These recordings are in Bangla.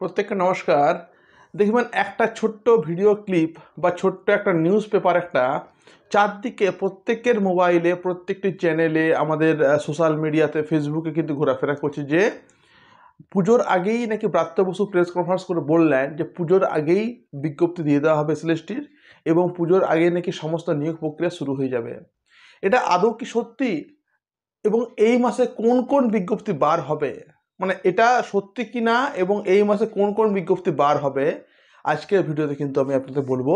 প্রত্যেককে নমস্কার। দেখবেন একটা ছোট্ট ভিডিও ক্লিপ বা ছোট্ট একটা নিউজ পেপার একটা চারদিকে প্রত্যেকের মোবাইলে, প্রত্যেকটি চ্যানেলে আমাদের সোশ্যাল মিডিয়াতে ফেসবুকে কিন্তু ঘোরাফেরা করছে যে, পুজোর আগেই নাকি ব্রাত্য বসু প্রেস কনফারেন্স করে বললেন যে, পুজোর আগেই বিজ্ঞপ্তি দিয়ে দেওয়া হবে এসএলএসটির এবং পুজোর আগে নাকি সমস্ত নিয়োগ প্রক্রিয়া শুরু হয়ে যাবে। এটা আদৌ কি সত্যি? এবং এই মাসে কোন কোন বিজ্ঞপ্তি বার হবে? মানে এটা সত্যি কি না এবং এই মাসে কোন কোন বিজ্ঞপ্তি বার হবে, আজকের ভিডিওতে কিন্তু আমি আপনাদের বলব।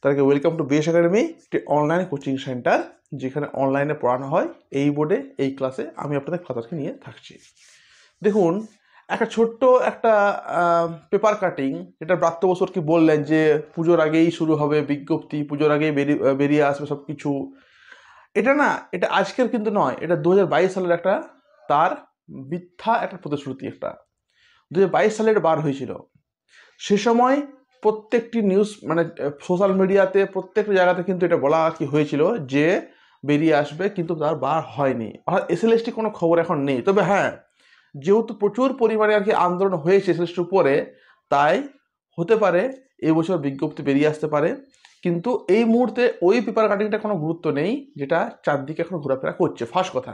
তার আগে ওয়েলকাম টু বেস একাডেমি একটি অনলাইন কোচিং সেন্টার যেখানে অনলাইনে পড়ানো হয়। এই বোর্ডে এই ক্লাসে আমি আপনাদের খাতাকে নিয়ে থাকছি। দেখুন, একটা ছোট্ট একটা পেপার কাটিং এটা ব্রাত্য বছর কি বললেন যে পুজোর আগেই শুরু হবে বিজ্ঞপ্তি, পুজোর আগেই বেরিয়ে বেরিয়ে আসবে সব কিছু এটা না, এটা আজকের কিন্তু নয়, এটা দু হাজার বাইশ সালের একটা, তার মিথ্যা একটা প্রতিশ্রুতি একটা। দু হাজার বাইশ সালে এটা বার হয়েছিল। সে সময় প্রত্যেকটি নিউজ মানে সোশ্যাল মিডিয়াতে প্রত্যেকটি জায়গাতে কিন্তু এটা বলা কি হয়েছিল যে বেরিয়ে আসবে, কিন্তু তার বার হয়নি। অর্থাৎ এসএলএসটি কোনো খবর এখন নেই। তবে হ্যাঁ যেহেতু প্রচুর পরিমাণে আর কি আন্দোলন হয়েছে এসএলএসটির উপরে, তাই হতে পারে এবছর বিজ্ঞপ্তি বেরিয়ে আসতে পারে। কিন্তু এই মুহূর্তে ওই পেপার কাটিংটা কোনো গুরুত্ব নেই, যেটা চারদিকে এখন ঘোরাফেরা করছে। ফার্স্ট কথা।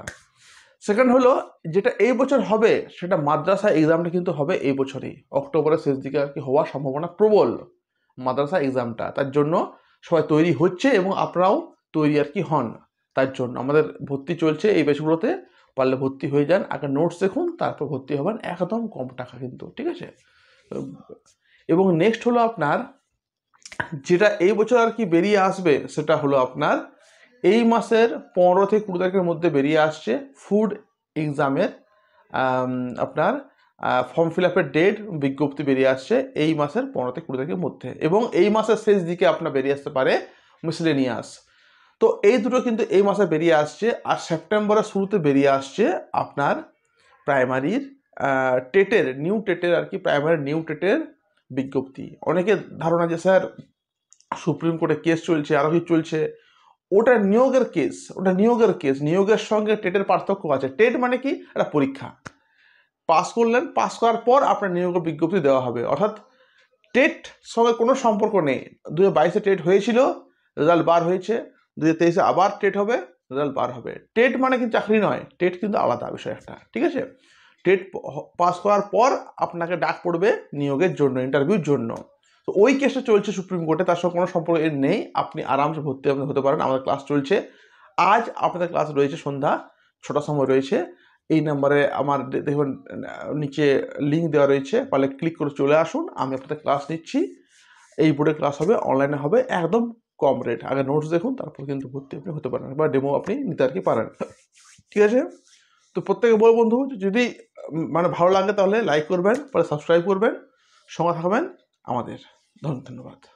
সেকেন্ড হলো, যেটা এই বছর হবে, সেটা মাদ্রাসা এক্সামটা কিন্তু হবে এই বছরই। অক্টোবরের শেষ দিকে আর কি হওয়ার সম্ভাবনা প্রবল মাদ্রাসা এক্সামটা তার জন্য সবাই তৈরি হচ্ছে এবং আপনারাও তৈরি আর কি হন। তার জন্য আমাদের ভর্তি চলছে এই ব্যাচগুলোতে পারলে ভর্তি হয়ে যান। আগে নোটস দেখুন, তারপর ভর্তি হবেন। একদম কম টাকা কিন্তু, ঠিক আছে? এবং নেক্সট হলো আপনার, যেটা এই বছর আর কি বেরিয়ে আসবে, সেটা হলো আপনার এই মাসের পনেরো থেকে কুড়ি তারিখের মধ্যে বেরিয়ে আসছে ফুড এক্সামের আপনার ফর্ম ফিল আপের ডেট বিজ্ঞপ্তি বেরিয়ে আসছে এই মাসের পনেরো থেকে কুড়ি তারিখের মধ্যে। এবং এই মাসের শেষ দিকে আপনার বেরিয়ে আসতে পারে মিসলেনিয়াস তো এই দুটো কিন্তু এই মাসে বেরিয়ে আসছে আর সেপ্টেম্বরের শুরুতে বেরিয়ে আসছে আপনার প্রাইমারির টেটের নিউ টেটের আর কি প্রাইমারি নিউ টেটের বিজ্ঞপ্তি। অনেকের ধারণা যে স্যার সুপ্রিম কোর্টে কেস চলছে আরও কিছু চলছে ওটা নিয়োগের কেস ওটা নিয়োগের কেস নিয়োগের সঙ্গে টেটের পার্থক্য আছে। টেট মানে কি? একটা পরীক্ষা। পাস করলেন পাস করার পর আপনার নিয়োগের বিজ্ঞপ্তি দেওয়া হবে। অর্থাৎ টেট সঙ্গে কোনো সম্পর্ক নেই। দু হাজার বাইশে টেট হয়েছিল রেজাল্ট বার হয়েছে। দু হাজার তেইশে আবার টেট হবে রেজাল্ট বার হবে। টেট মানে কিন্তু চাকরি নয়। টেট কিন্তু আলাদা বিষয় একটা। ঠিক আছে? টেট পাস করার পর আপনাকে ডাক পড়বে নিয়োগের জন্য ইন্টারভিউর জন্য। তো ওই কেসটা চলছে সুপ্রিম কোর্টে তার সঙ্গে কোনো সম্পর্ক এর নেই। আপনি আরামসে ভর্তি আপনি হতে পারেন। আমাদের ক্লাস চলছে। আজ আপনাদের ক্লাস রয়েছে সন্ধ্যা ছটার সময় রয়েছে। এই নাম্বারে আমার দেখবেন নিচে লিঙ্ক দেওয়া রয়েছে। পারলে ক্লিক করে চলে আসুন। আমি আপনাদের ক্লাস নিচ্ছি। এই বোর্ডে ক্লাস হবে অনলাইনে হবে, একদম কম রেট আগে নোটস দেখুন, তারপর কিন্তু ভর্তি আপনি হতে পারেন বা ডেমো আপনি নিতে আর কি পারেন। ঠিক আছে? তো প্রত্যেকে বল বন্ধু, যদি মানে ভালো লাগে তাহলে লাইক করবেন পরে সাবস্ক্রাইব করবেন, সঙ্গে থাকবেন আমাদের। ধন্যবাদ।